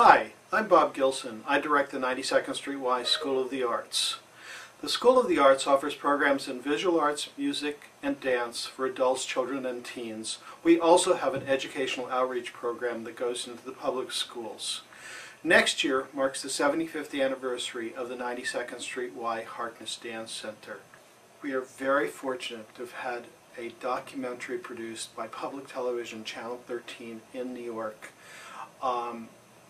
Hi, I'm Bob Gilson. I direct the 92nd Street Y School of the Arts. The School of the Arts offers programs in visual arts, music, and dance for adults, children, and teens. We also have an educational outreach program that goes into the public schools. Next year marks the 75th anniversary of the 92nd Street Y Harkness Dance Center. We are very fortunate to have had a documentary produced by Public Television Channel 13 in New York um,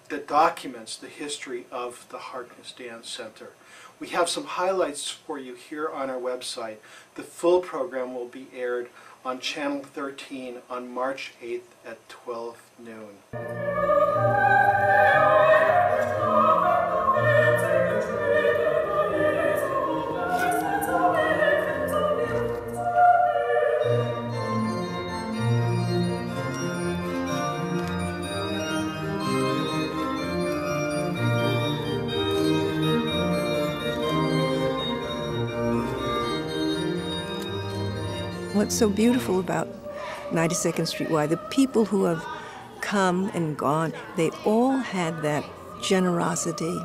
that documents the history of the Harkness Dance Center. We have some highlights for you here on our website. The full program will be aired on Channel 13 on March 8th at 12 noon. What's so beautiful about 92nd Street Y, the people who have come and gone, they all had that generosity.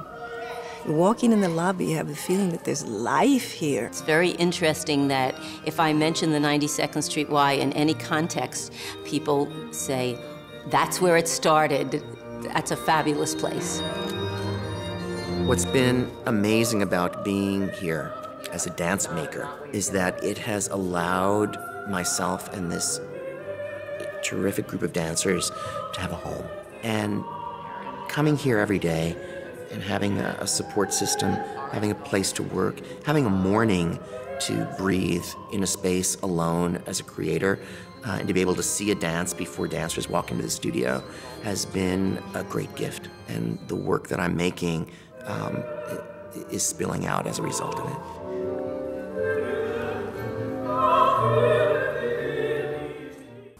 Walking in the lobby, you have the feeling that there's life here. It's very interesting that if I mention the 92nd Street Y in any context, people say, that's where it started. That's a fabulous place. What's been amazing about being here as a dance maker is that it has allowed myself and this terrific group of dancers to have a home. And coming here every day and having a, a support system, having a place to work, having a morning to breathe in a space alone as a creator, uh, and to be able to see a dance before dancers walk into the studio has been a great gift. And the work that I'm making um, is spilling out as a result of it.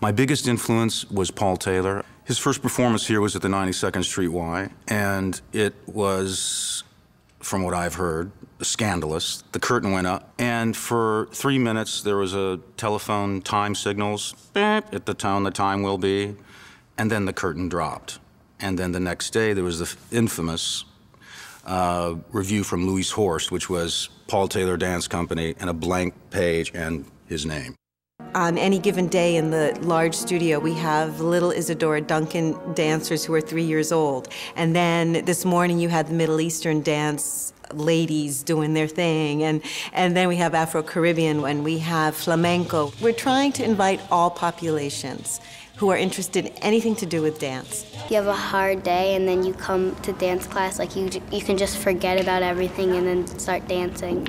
My biggest influence was Paul Taylor. His first performance here was at the 92nd Street Y, and it was, from what I've heard, scandalous. The curtain went up, and for three minutes there was a telephone time signals beep, at the tone the time will be, and then the curtain dropped. And then the next day there was the infamous uh, review from Louis Horst, which was Paul Taylor Dance Company, and a blank page and his name. On any given day in the large studio, we have little Isadora Duncan dancers who are three years old. And then this morning you had the Middle Eastern dance ladies doing their thing. And, and then we have Afro-Caribbean and we have flamenco. We're trying to invite all populations who are interested in anything to do with dance. You have a hard day and then you come to dance class, like you, you can just forget about everything and then start dancing.